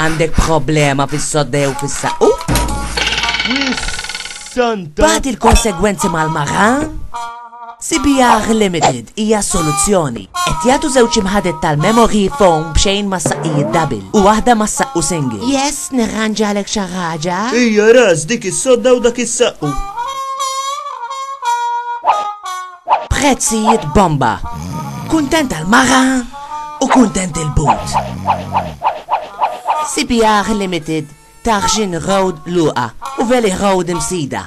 Għandek problema fis-sodda jew fis-saqqu? Santa. Bad il-konsegwenzi mal-mara? CBR Limited hija soluzzjoni. Qed jagħtu żewġ imħadet tal-memory foam b'xejn ma' saqqijiet double u waħda ma' saqqu single. Yes, nirranġalek xi ħaġa. Hija ras dik is-sodda u dak is-saqqu. Prezzijiet bomba! Kuntent għall-mara u kuntent il-but! CPR Limited, Tarxien Road Luqa u Valley Road Imsida.